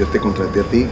Yo te contraté a ti.